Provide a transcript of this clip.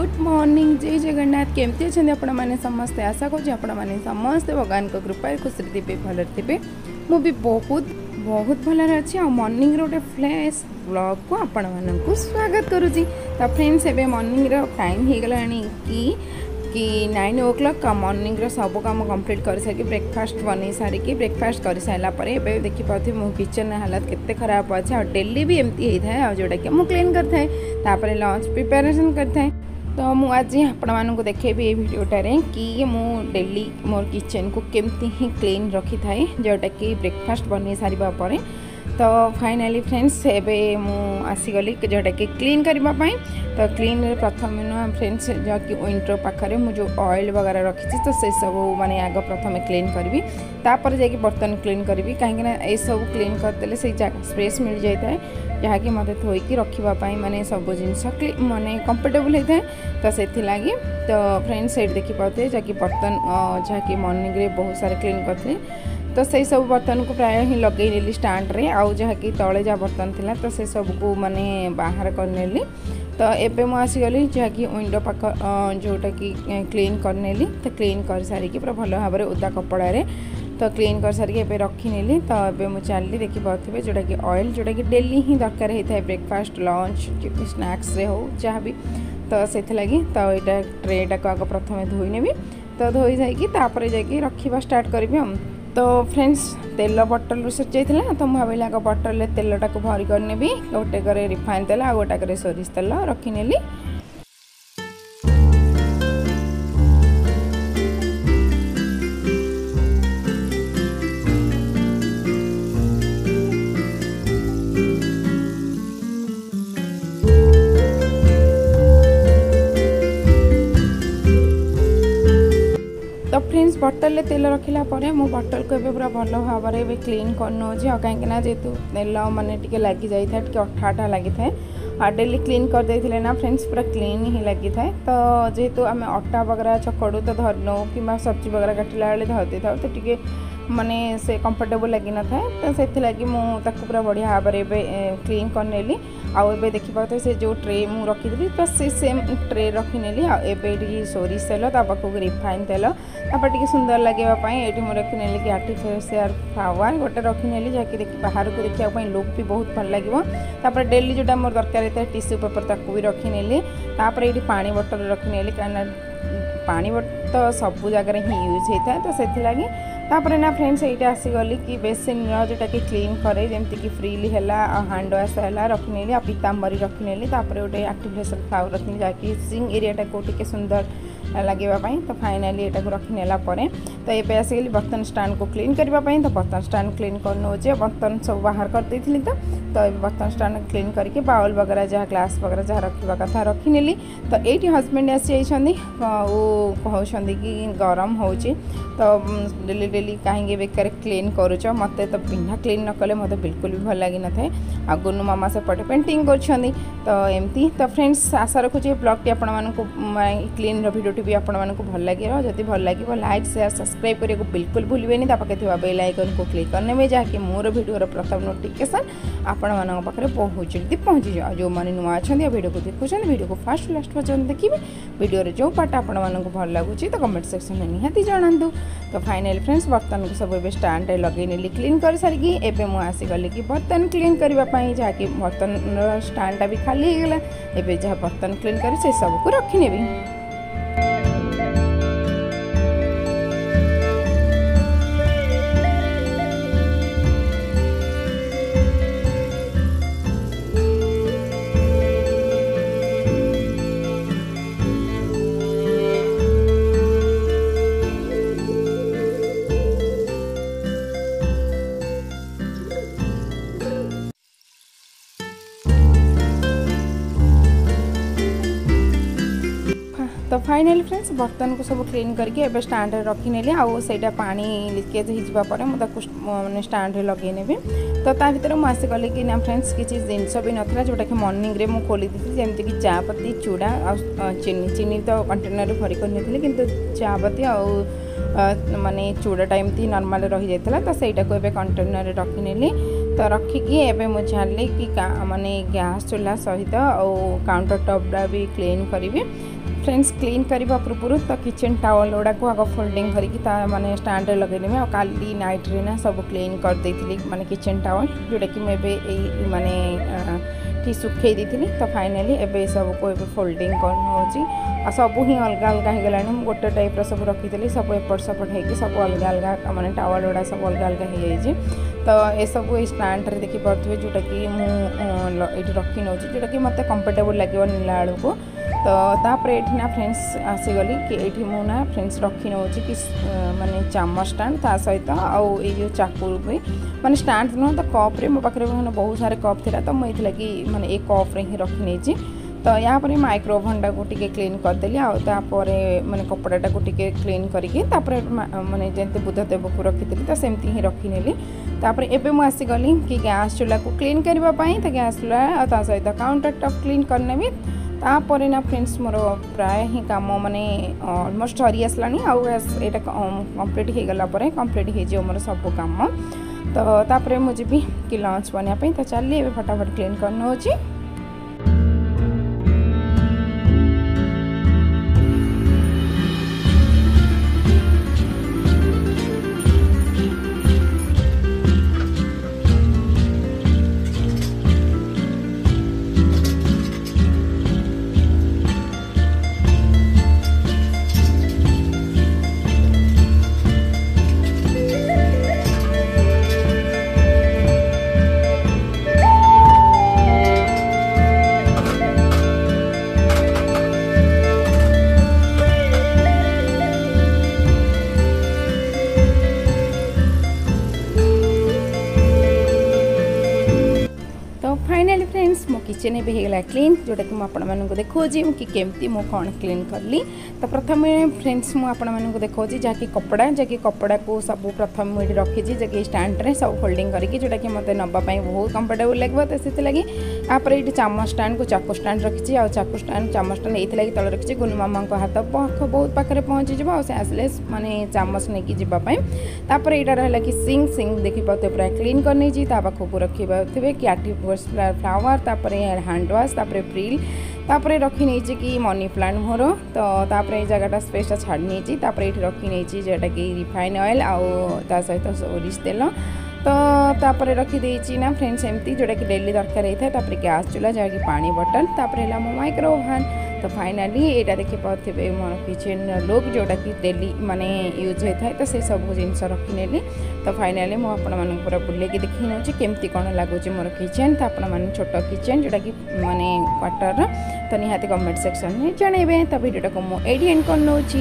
Good morning, जय जगन्नाथ। केमती अच्छे आपण समस्ते? आशा करूँ समस्ते भगवान कृपा खुशी थे भल थे मुझे बहुत बहुत भल अच्छी मर्निंग रोटे फ्रेश ब्लग को आपण मानक स्वागत करुच्ची तो फ्रेंड्स एवं मर्निंग टाइम हो गला कि कि नाइन ओ क्लक मर्निंग सब कम कंप्लीट कर सारी ब्रेकफास्ट बन सारिकी ब्रेकफास्ट कर सारापर एवं देखिपे मो किचन हालत के खराब अच्छे डेली भी एमती होता है जोटा कि मुझे क्लीन करें ତ ମୁଁ ଆଜି ଆପଣମାନଙ୍କୁ ଦେଖେଇବି ଏଇ ଭିଡ଼ିଓଟାରେ କି ମୁଁ ଡେଲି ମୋର କିଚେନ୍କୁ କେମିତି ହିଁ କ୍ଲିନ୍ ରଖିଥାଏ ଯେଉଁଟାକି ବ୍ରେକଫାଷ୍ଟ ବନେଇ ସାରିବା ପରେ ତ ଫାଇନାଲି ଫ୍ରେଣ୍ଡସ୍ ଏବେ ମୁଁ ଆସିଗଲି ଯେଉଁଟାକି କ୍ଲିନ୍ କରିବା ପାଇଁ। ତ କ୍ଲିନ୍ରେ ପ୍ରଥମେ ନୁହଁ ଫ୍ରେଣ୍ଡସ୍ ଯେଉଁକି ୱିଣ୍ଡୋ ପାଖରେ ମୁଁ ଯେଉଁ ଅଏଲ୍ ବଗେରା ରଖିଛି ତ ସେସବୁ ମାନେ ଆଗ ପ୍ରଥମେ କ୍ଲିନ୍ କରିବି। ତାପରେ ଯାଇକି ବର୍ତ୍ତମାନ କ୍ଲିନ୍ କରିବି। କାହିଁକିନା ଏସବୁ କ୍ଲିନ୍ କରିଦେଲେ ସେଇ ସ୍ପେସ୍ ମିଳିଯାଇଥାଏ ଯାହାକି ମୋତେ ଧୋଇକି ରଖିବା ପାଇଁ ମାନେ ସବୁ ଜିନିଷ ମାନେ କମ୍ଫର୍ଟେବୁଲ୍ ହୋଇଥାଏ। ତ ସେଥିଲାଗି ତ ଫ୍ରେଣ୍ଡସ୍ ସେଇଠି ଦେଖିପାରୁଥିବେ ଯାହାକି ବର୍ତ୍ତମାନ ଯାହାକି ମର୍ଣ୍ଣିଂରେ ବହୁତ ସାରା କ୍ଲିନ୍ କରିଥିଲି। सारे तो से सब बर्तन को प्राय ही लगे नेली स्टाण्ड रे आउ जहाँकि तले जहाँ बर्तन थिला तो से सबको माने बाहर करनेली तो एबे मु आसीगली जहाँकि विंडो पाख जोटा कि क्लीन करनेली तो क्लीन कर सारिकी पूरा भल भाव में ओदा कपड़े तो क्लीन कर सारिकी एबे रखिनेली तो एबे मु चलली देखि पाउथिबे जोटा कि ऑयल जोटा कि डेली ही दरकार होता है ब्रेकफास्ट लंच कि स्नैक्स हो जहाँ भी तो से लगी तो यहाँ ट्रेटा को आग प्रथम धोई नेबी तो धोई जाकि रखा स्टार्ट करी ତ ଫ୍ରେଣ୍ଡସ୍ ତେଲ ବଟଲରୁ ସରିଯାଇଥିଲା ତ ମୁଁ ଭାବିଲି ଆଗ ବଟଲରେ ତେଲଟାକୁ ଭରି କରିନେବି ଗୋଟେ କରେ ରିଫାଇନ୍ ତେଲ ଆଉ ଗୋଟେ କରେ ସୋରିଷ ତେଲ ରଖିନେଲି। फ्रेंड्स बटल तेल रखला मो बटल को भल भाव में क्लीन कर कहीं जेहतु तेल मैंने लग जाए अठा अठा लगी थाए डेली क्लीन कर दे ना फ्रेंड्स पूरा क्लीन ही लगी था तो जेहेतु आम अटा वगैरह चकड़ू तो धर नौ कि सब्ज़ी वगैरह काटला बेले था तो टी ମାନେ ସେ କମ୍ଫର୍ଟେବୁଲ୍ ଲାଗିନଥାଏ। ତ ସେଥିଲାଗି ମୁଁ ତାକୁ ପୁରା ବଢ଼ିଆ ଭାବରେ ଏବେ କ୍ଲିନ୍ କରିନେଲି। ଆଉ ଏବେ ଦେଖିପାରୁଥିବେ ସେ ଯେଉଁ ଟ୍ରେ ମୁଁ ରଖିଥିଲି ତ ସେ ସେମ୍ ଟ୍ରେ ରଖିନେଲି। ଆଉ ଏବେ ଏଠିକି ସୋରିଷ ତେଲ ତା ପାଖକୁ ରିଫାଇନ୍ ତେଲ। ତାପରେ ଟିକେ ସୁନ୍ଦର ଲାଗିବା ପାଇଁ ଏଠି ମୁଁ ରଖିନେଲି କି ଆର୍ଟିଫିସିଆଲ୍ ଫ୍ଲାୱାର୍ ଗୋଟେ ରଖିନେଲି ଯାହାକି ଦେଖି ବାହାରକୁ ଦେଖିବା ପାଇଁ ଲୁକ୍ ବି ବହୁତ ଭଲ ଲାଗିବ। ତାପରେ ଡେଲି ଯେଉଁଟା ମୋର ଦରକାର ହେଇଥାଏ ଟିସୁ ପେପର୍ ତାକୁ ବି ରଖିନେଲି। ତାପରେ ଏଇଠି ପାଣି ବୋଟଲ ରଖିନେଲି କାହିଁକିନା ପାଣି ବୋଟଲ ତ ସବୁ ଜାଗାରେ ହିଁ ୟୁଜ୍ ହେଇଥାଏ। ତ ସେଥିଲାଗି ତାପରେ ନା ଫ୍ରେଣ୍ଡସ୍ ଏଇଟା ଆସିଗଲି କି ବେସିନ୍ର ଯେଉଁଟାକି କ୍ଲିନ୍ କରେ ଯେମିତିକି ଫ୍ରିଲି ହେଲା ଆଉ ହ୍ୟାଣ୍ଡ ୱାଶ୍ ହେଲା ରଖିନେଲି ଆଉ ପିତାମ୍ବରୀ ରଖିନେଲି ତାପରେ ଗୋଟେ ଆର୍ଟିଫିସିଆଲ୍ ଫ୍ଲାୱାର୍ ରଖିନେଲି ଯାହାକି ସିଂ ଏରିଆଟା କେଉଁ ଟିକେ ସୁନ୍ଦର ଲଗାଇବା ପାଇଁ ତ ଫାଇନାଲି ଏଟାକୁ ରଖିନେଲା ପରେ ତ ଏବେ ଆସିଗଲି ବର୍ତ୍ତନ ଷ୍ଟାଣ୍ଡକୁ କ୍ଲିନ୍ କରିବା ପାଇଁ ତ ବର୍ତ୍ତନ ଷ୍ଟାଣ୍ଡ କ୍ଲିନ୍ କରିନେଉଛି ବର୍ତ୍ତନ ସବୁ ବାହାର କରିଦେଇଥିଲି ତ ତ ଏବେ ବର୍ତ୍ତନ ଷ୍ଟାଣ୍ଡ କ୍ଲିନ୍ କରିକି ବାଉଲ୍ ବଗେରା ଯାହା ଗ୍ଲାସ୍ ବଗେରା ଯାହା ରଖିବା କଥା ରଖିନେଲି ତ ଏଇଠି ହଜବେଣ୍ଡ ଆସିଯାଇଛନ୍ତି ଆଉ କହୁଛନ୍ତି କି ଗରମ ହେଉଛି ତ ଡେଲି ଡେଲି କାହିଁକି ବେକାର କ୍ଲିନ୍ କରୁଛ ମୋତେ ତ ବିନା କ୍ଲିନ୍ ନ କଲେ ମୋତେ ବିଲକୁଲ ବି ଭଲ ଲାଗିନଥାଏ गुनु मामा सेपटे पेंटिंग कर तो फ्रेंड्स आशा रखुचे ब्लगटी आपण क्लीन भिडियोटी भी आपण भल लगे जदि भल लगे लाइक सेयार सब्सक्राइब करने को बिल्कुल भूलें पाखे थी बेल आइकन को क्लिक करने जहाँकि मोर भिडियो प्रथम नोटिफिकेसन आपण मान पाखे पहुँच जाओ जो मैंने नुआ अच्छा भिडियो को देखुं भिडियो को फास्ट लास्ट पर्यटन देखिए भिडियो जो पार्ट आपण भल लगुच तो कमेंट सेक्शन में निहाती जनातु तो फाइनाली फ्रेंड्स बर्तन को सब स्टाण्ड लगे नेली क्लीन कर सारिकी एवं मुझे आसीगली ପାଇଁ ଯାହାକି ବର୍ତ୍ତନର ଷ୍ଟାଣ୍ଡଟା ବି ଖାଲି ହେଇଗଲା ଏବେ ଯାହା ବର୍ତ୍ତନ କ୍ଲିନ୍ କରି ସେସବୁକୁ ରଖିନେବି। तो फाइनाली फ्रेंड्स बर्तन को सब क्लीन करके एबे स्टाण्ड रखी नेली आउ सेटा पानी लिकेज हो पर मैंने स्टाण्ड लगे नेबी तो भर मुझे आसिकली कि ना फ्रेंड्स किसी जिनस भी नाला जोटा कि मर्निंग रे मुझे खोली दी जमीक चापती चूड़ा आ चीनी चीनी तो कंटेनर भरी कर कि चापती आ माने चूड़ाटा एमती नर्माल रही जाता है तो सहीटा को कंटेनर रखिनेली तो रखिकी एवं मुझे कि माने गैस चूल्हा सहित आउ काउंटर टपटा भी क्लीन करी फ्रेंड्स क्लीन करने पूर्व तो किचेन टावल गुड़ाक आग फोल्डिंग कर मैंने स्टाण्ड लगे काली नाइट नाइट्रे ना सब क्लीन करदे मैंने किचेन टावल जोटा कि मुझे मानने सुखे तो फाइनाली एवं सबको फोल्ड कर सबू ही अलग अलग होगा गोटे टाइप रुप रखी सब एपट सेपट हो सब अलग अलग मानने टावल गुड़ा सब अलग अलग हो तो यू ये स्टाण्रे देखिपे जोटा कि मुझे रखी नौ जोटा कि मतलब कंफर्टेबल लगे नीला बेलू ତ ତାପରେ ଏଠି ନା ଫ୍ରେଣ୍ଡସ୍ ଆସିଗଲି କି ଏଇଠି ମୁଁ ନା ଫ୍ରେଣ୍ଡସ୍ ରଖି ନେଉଛି କି ମାନେ ଚାମଚ ଷ୍ଟାଣ୍ଡ ତା ସହିତ ଆଉ ଏଇ ଯେଉଁ ଚାକୁ ବି। ମାନେ ଷ୍ଟାଣ୍ଡ ନୁହଁ ତ କପ୍ରେ ମୋ ପାଖରେ ମାନେ ବହୁତ ସାରା କପ୍ ଥିଲା ତ ମୁଁ ଏଇଥିଲାଗି ମାନେ ଏ କପ୍ରେ ହିଁ ରଖି ନେଇଛି। ତ ଏହାପରେ ମାଇକ୍ରୋ ଓଭନ୍ଟାକୁ ଟିକେ କ୍ଲିନ୍ କରିଦେଲି ଆଉ ତାପରେ ମାନେ କପଡ଼ାଟାକୁ ଟିକେ କ୍ଲିନ୍ କରିକି ତାପରେ ମାନେ ଯେମିତି ବୁଧଦେବକୁ ରଖିଥିଲି ତ ସେମିତି ହିଁ ରଖିନେଲି ତାପରେ ଏବେ ମୁଁ ଆସିଗଲି କି ଗ୍ୟାସ୍ ଚୁଲାକୁ କ୍ଲିନ୍ କରିବା ପାଇଁ। ତ ଗ୍ୟାସ୍ ଚୁଲା ଆଉ ତା ସହିତ କାଉଣ୍ଟର ଟପ୍ କ୍ଲିନ୍ କରିନେବି। ତାପରେ ନା ଫ୍ରେଣ୍ଡସ୍ ମୋର ପ୍ରାୟ ହିଁ କାମ ମାନେ ଅଲମୋଷ୍ଟ ସରି ଆସିଲାଣି। ଆଉ ଏଇଟା କମ୍ପ୍ଲିଟ୍ ହେଇଗଲା ପରେ କମ୍ପ୍ଲିଟ୍ ହେଇଯିବ ମୋର ସବୁ କାମ। ତ ତାପରେ ମୁଁ ଯିବି କି ଲଞ୍ଚ ବନେଇବା ପାଇଁ। ତ ଚାଲି ଏବେ ଫଟାଫଟ କ୍ଲିନ୍ କରିନେଉଛି किचन होगा क्लीन जोटा कि देखा कि केमती कौन क्लीन कली तो प्रथम फ्रेंड्स मुझे देखा जहाँकि कपड़ा जहाँकि कपड़ा को सब प्रथम मुझे रखी जहाँकि स्टाण्रे सब फोल्डिंग करके जोटा कि मतलब नापी बहुत कम्फर्टेबल लगे तो से लगी आप चामच स्टाण्ड को चाकू स्टाण्ड रखी आ चाकू स्टाण्ड चामच स्टाण्ड ये तले रखी गुनु मामा हाथ बहुत पाखे पहुँची जाव से आसले मानने चामच नहीं जावापर यहाँ रहा कि सिंग सिंग देखी पाते पूरा क्लीन कर नहीं पाखक रखी कि তাপরে হ্যান্ড ওয়াশ তাপরে প্রিল তাপরে রখি নেইছি কি মনি প্লান্ট মোর তো তাপরে এই জায়গাটা স্পেসটা ছাড়ি নেইছি তাপরে এটি রখি নেইছি যেটা কি রিফাইন অয়েল আও তা সহিত সোরিষ তেল তো তাপরে রখিদেইছি না ফ্রেন্ডস এমতি যেটা কি ডেলি দরকার হয়ে থাকে তাপরে গ্যাস চুলা যাকে পানি বটল তাপরে হল মো মাইক্রোওভান ତ ଫାଇନାଲି ଏଇଟା ଦେଖିପାରୁଥିବେ ମୋର କିଚେନ୍ ଲୁକ୍ ଯେଉଁଟାକି ଡେଲି ମାନେ ୟୁଜ୍ ହୋଇଥାଏ ତ ସେସବୁ ଜିନିଷ ରଖିନେଲି ତ ଫାଇନାଲି ମୁଁ ଆପଣମାନଙ୍କୁ ପୁରା ବୁଲେଇକି ଦେଖେଇ ନେଉଛି କେମିତି କ'ଣ ଲାଗୁଛି ମୋର କିଚେନ୍ ତ ଆପଣମାନେ ଛୋଟ କିଚେନ୍ ଯେଉଁଟାକି ମାନେ କ୍ୱାର୍ଟରର ତ ନିହାତି କମେଣ୍ଟ ସେକ୍ସନ୍ରେ ଜଣାଇବେ ତ ଭିଡ଼ିଓଟାକୁ ମୁଁ ଏଇଠି ଏଣ୍ଡ କରିନେଉଛି